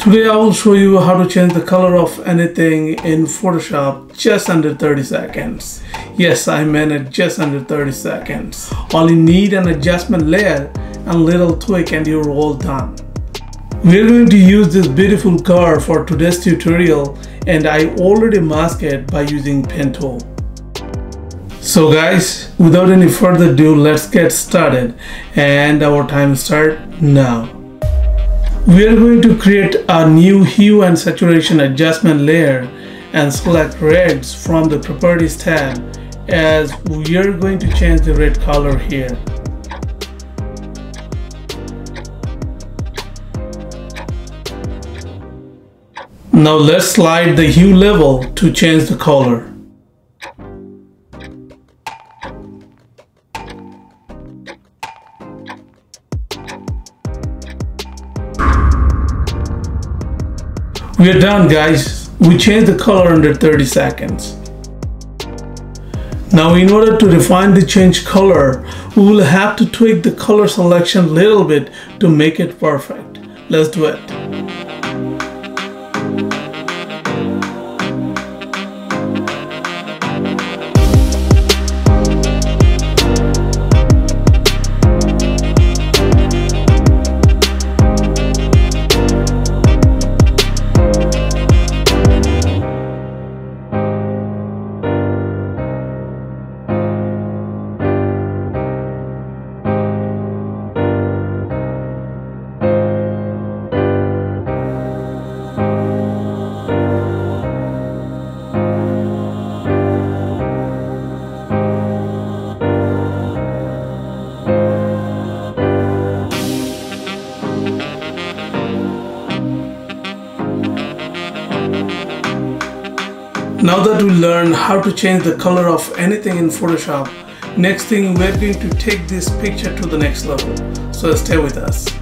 Today I will show you how to change the color of anything in Photoshop just under 30 seconds. Yes, I meant it just under 30 seconds. All you need an adjustment layer and little tweak and you're all done. We're going to use this beautiful car for today's tutorial and I already masked it by using pen tool. So guys, without any further ado, let's get started and our time start now. We are going to create a new hue and saturation adjustment layer and select reds from the properties tab as we are going to change the red color here. Now let's slide the hue level to change the color. We're done guys. We changed the color under 30 seconds. Now in order to refine the change color, we will have to tweak the color selection a little bit to make it perfect. Let's do it. Learned how to change the color of anything in Photoshop, next thing we're going to take this picture to the next level. So stay with us.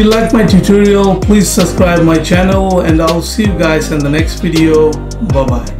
You like my tutorial, please subscribe my channel and I'll see you guys in the next video. Bye bye.